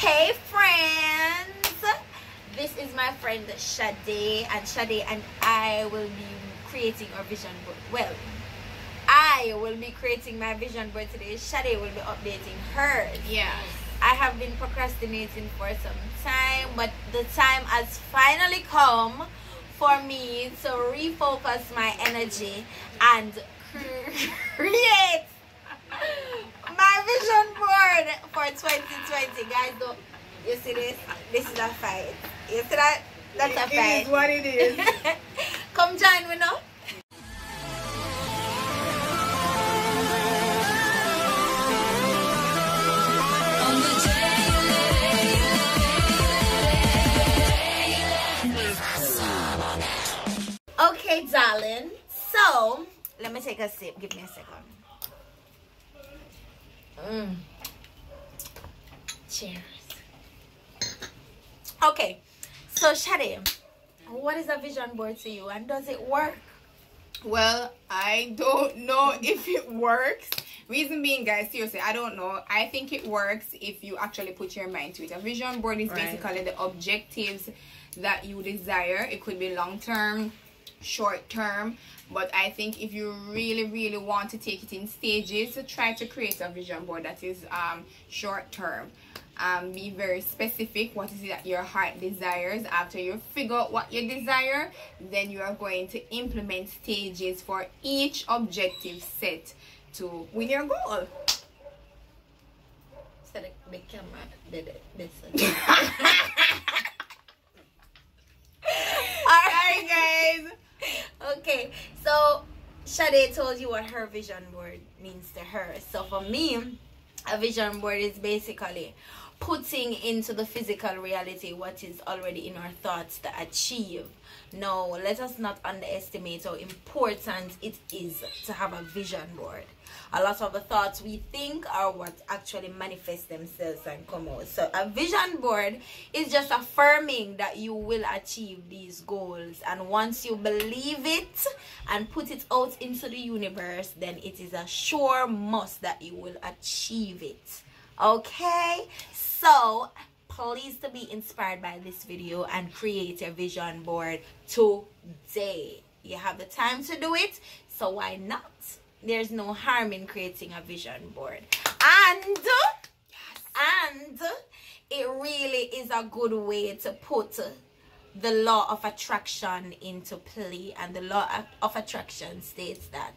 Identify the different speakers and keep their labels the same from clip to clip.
Speaker 1: Hey friends! This is my friend Shade and Shade and I will be creating our vision board. Well, I will be creating my vision board today. Shade will be updating hers.
Speaker 2: Yes.
Speaker 1: I have been procrastinating for some time, but the time has finally come for me to refocus my energy and create vision board for 2020. Guys, don't you see this? This is a fight. You see that? That's a
Speaker 2: It
Speaker 1: fight.
Speaker 2: is what it is.
Speaker 1: Come join me now. Okay, darling. So, let me take a sip. Give me a second. Mm. Cheers. Okay, so Shade, what is a vision board to you and does it work?
Speaker 2: well, I don't know if it works. Reason being, guys, seriously, I don't know. I think it works if you actually put your mind to it. A vision board is
Speaker 1: Right.
Speaker 2: basically the objectives that you desire. It could be long term, short term, but I think if you really, really want to take it in stages, try to create a vision board that is um, short term. Um, be very specific what is it that your heart desires after you figure out what you desire then you are going to implement stages for each objective set to win your goal
Speaker 1: So the, the camera did it. This.
Speaker 2: Sorry, guys.
Speaker 1: okay, so Shade told you what her vision board means to her. So for me, a vision board is basically putting into the physical reality what is already in our thoughts to achieve. No, let us not underestimate how important it is to have a vision board. A lot of the thoughts we think are what actually manifest themselves and come out. So a vision board is just affirming that you will achieve these goals. And once you believe it and put it out into the universe, then it is a sure must that you will achieve it. Okay? So please to be inspired by this video and create a vision board today. You have the time to do it, so why not? There's no harm in creating a vision board. And and it really is a good way to put the law of attraction into play and the law of- of attraction states that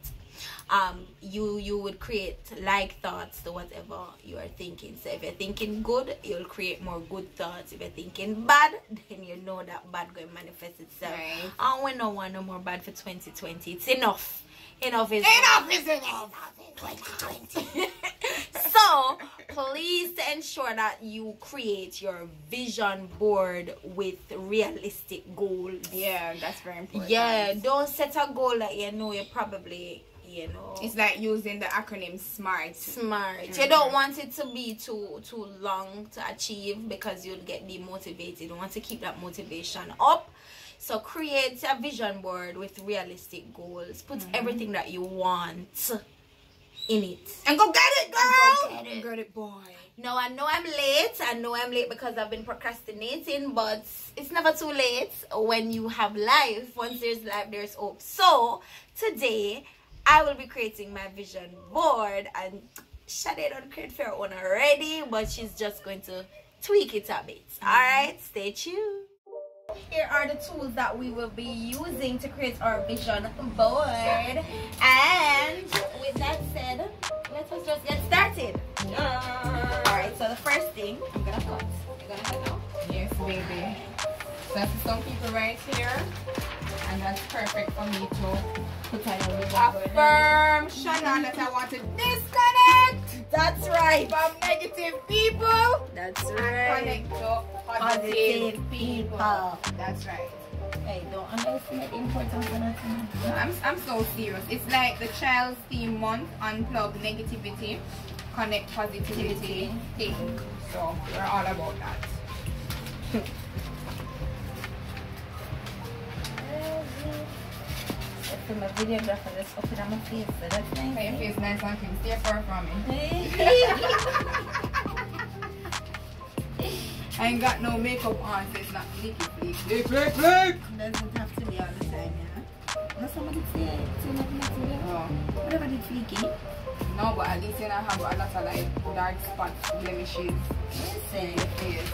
Speaker 1: um you you would create like thoughts to whatever you are thinking so if you're thinking good you'll create more good thoughts if you're thinking bad then you know that bad going to manifest itself
Speaker 2: Right.
Speaker 1: and we don't want no more bad for 2020 it's enough enough is
Speaker 2: Enough Enough is enough.
Speaker 1: 2020. so please ensure that you create your vision board with realistic goals.
Speaker 2: Yeah, that's very important.
Speaker 1: Yeah, don't set a goal that you know you probably you know
Speaker 2: It's like using the acronym SMART.
Speaker 1: smart. You don't want it to be too too long to achieve because you'll get demotivated. You want to keep that motivation up. So create a vision board with realistic goals. Put mm-hmm. everything that you want in it.
Speaker 2: And go get it, girl.
Speaker 1: And go get it.
Speaker 2: Get it, boy.
Speaker 1: No, I know I'm late. I know I'm late because I've been procrastinating, but it's never too late when you have life. Once there's life, there's hope. So, today, I will be creating my vision board, and Shade don't create for her own already, but she's just going to tweak it a bit. Alright, stay tuned. Here are the tools that we will be using to create our vision board. And with that said, let us just get started. Uh, alright, so the first thing, I'm gonna cut. You're gonna cut now?
Speaker 2: Yes, baby. So some people right here, and that's perfect for me to
Speaker 1: Put on your vision board.
Speaker 2: affirm, Shannon, that I want to disconnect
Speaker 1: That's right.
Speaker 2: from negative people
Speaker 1: That's
Speaker 2: and
Speaker 1: right.
Speaker 2: connect to
Speaker 1: Positive
Speaker 2: positive
Speaker 1: people.
Speaker 2: people. That's right.
Speaker 1: Hey, don't underestimate the importance of nothing.
Speaker 2: I'm, I'm so serious. It's like the Child's Theme Month, unplug negativity, connect positivity thing. So we're all about that.
Speaker 1: From a videographer that's open on my face, so that's
Speaker 2: Hey, your
Speaker 1: nice.
Speaker 2: face nice and clean. Stay far from me. I ain't got no makeup on, so it's not fleeky fleek. Fleek, fleek, fleek!
Speaker 1: Doesn't have to be all the time, yeah. No, somebody say it. Say nothing to you.
Speaker 2: Oh.
Speaker 1: Whatever did fleeky.
Speaker 2: No, but at least you know have a lot of like dark spots, blemishes in your face.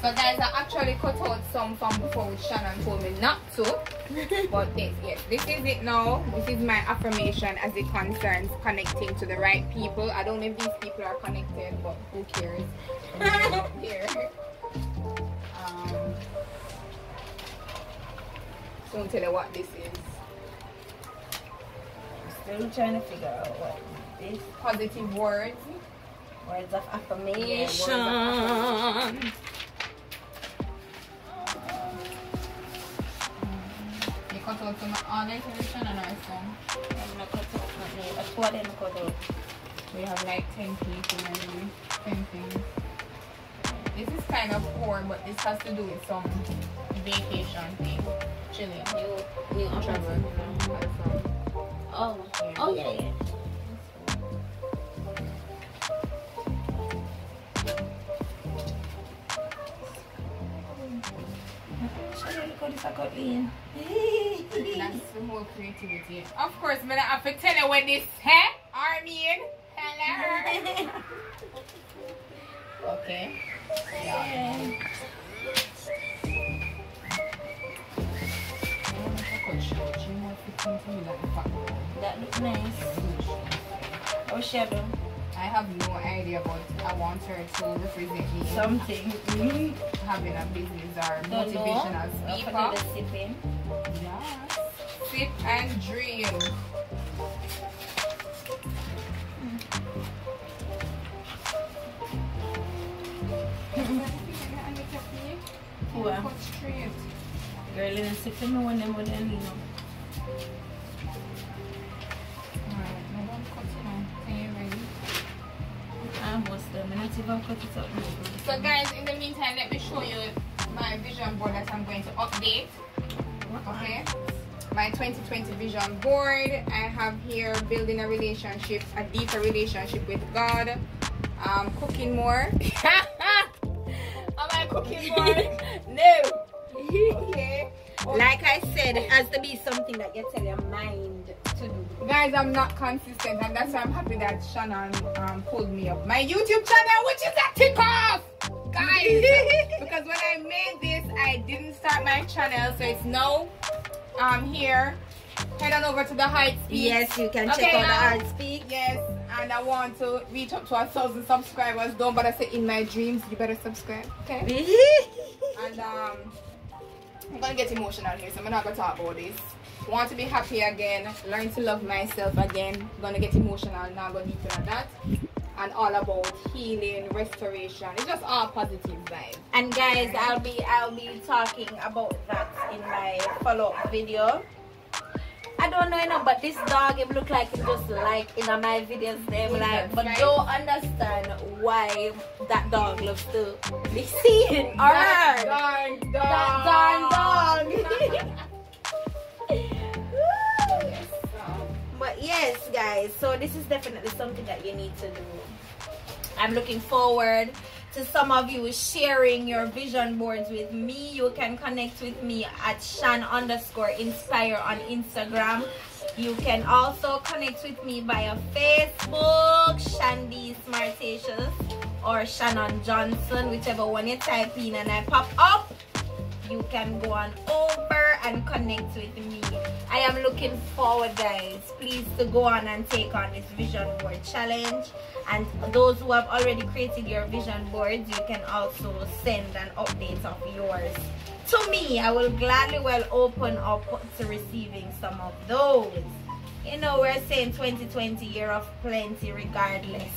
Speaker 2: So guys, I actually cut out some from before which Shannon told me not to. but this, yes, this is it now. This is my affirmation as it concerns connecting to the right people. I don't know if these people are connected, but who cares? Here. Um, so I'll tell you what this is.
Speaker 1: Still trying to figure out what this
Speaker 2: Positive words.
Speaker 1: words of affirmation.
Speaker 2: Yeah, words of affirmation. You some honest edition and our song. We have like 10 people and 10 things. This is kind of poor, but this has to do with some vacation thing. Chilling.
Speaker 1: New, new travel. Oh, oh yeah, yeah. Shall we go this a cut in?
Speaker 2: That's the whole creativity. Of course, man, I have to tell you what this hey, Armin. Hello. Okay. Yeah.
Speaker 1: That looks nice. Oh, shadow.
Speaker 2: I have no idea, but I want her to represent me
Speaker 1: Something.
Speaker 2: having a business or
Speaker 1: Don't know.
Speaker 2: motivational
Speaker 1: I'll
Speaker 2: speaker.
Speaker 1: put the sipping.
Speaker 2: Yes. Sit and dream. Straight.
Speaker 1: Girl, in the sipping, no one them would end, you know.
Speaker 2: Alright, now don't cut now. Are you ready?
Speaker 1: Almost done. I'm not even cut it out.
Speaker 2: So guys, in the meantime, let me show you my vision board that I'm going to update. Okay. My 2020 vision board. I have here building a relationship, a deeper relationship with God. Um, cooking more. Am I cooking more?
Speaker 1: no.
Speaker 2: Okay.
Speaker 1: Like I said, it has to be something that gets tell your mind.
Speaker 2: Guys, I'm not consistent, and that's why I'm happy that Shannon um, pulled me up. My YouTube channel, which is a tick off, guys. because when I made this, I didn't start my channel, so it's now um here. Head on over to the Heights Speak.
Speaker 1: Yes, you can
Speaker 2: Okay,
Speaker 1: check out the
Speaker 2: now-
Speaker 1: speak.
Speaker 2: Yes, and I want to reach up to a thousand subscribers. Don't bother say in my dreams, you better subscribe, okay? And um, I'm gonna get emotional here, so I'm not gonna talk about this. Want to be happy again, learn to love myself again. Gonna get emotional now, go deeper on that. And all about healing, restoration. It's just all positive vibes.
Speaker 1: And guys, I'll be I'll be talking about that in my follow-up video. I don't know, you know, but this dog it look like it just like in my videos them like, but
Speaker 2: Right.
Speaker 1: don't understand why that dog looks to be seen or
Speaker 2: That
Speaker 1: heard.
Speaker 2: darn
Speaker 1: That darn dog. But yes, guys, so this is definitely something that you need to do. I'm looking forward to some of you sharing your vision boards with me. You can connect with me at Shan underscore inspire on Instagram. You can also connect with me via Facebook, Shandy Smartacious or Shannon Johnson, whichever one you type in and I pop up you can go on over and connect with me. I am looking forward, guys. Please to go on and take on this vision board challenge. And those who have already created your vision boards, you can also send an update of yours to me. I will gladly well open up to receiving some of those. You know, we're saying 2020 year of plenty regardless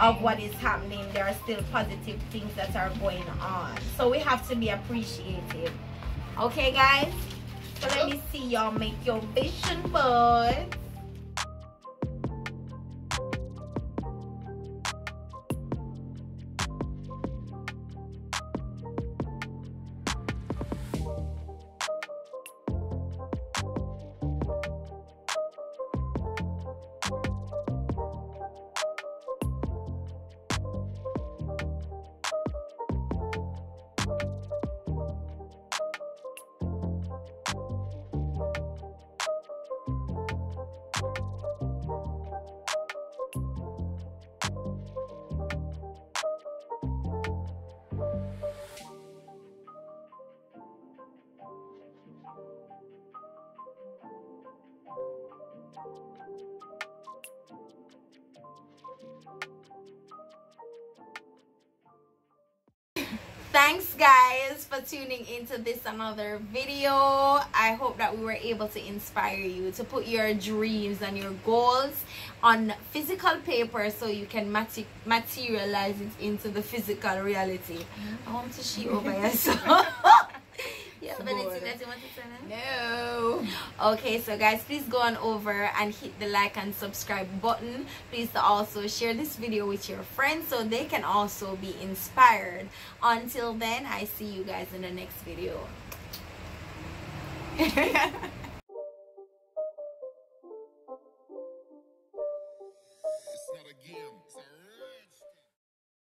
Speaker 1: of what is happening there are still positive things that are going on. So we have to be appreciative. Okay guys? So let me see y'all. Make your vision board thanks guys for tuning into this another video. I hope that we were able to inspire you to put your dreams and your goals on physical paper so you can mati- materialize it into the physical reality. Mm-hmm. I want to see over yourself you have anything that you want to say
Speaker 2: No.
Speaker 1: Okay, so guys, please go on over and hit the like and subscribe button. Please also share this video with your friends so they can also be inspired. Until then, I see you guys in the next video.